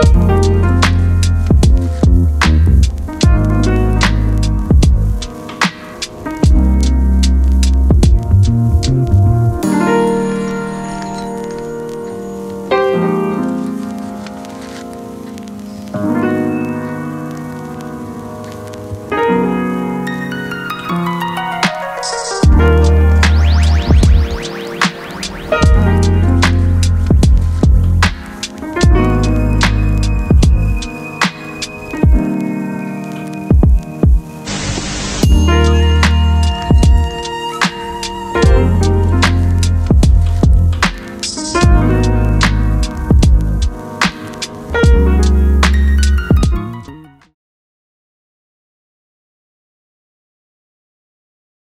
Bye. Thank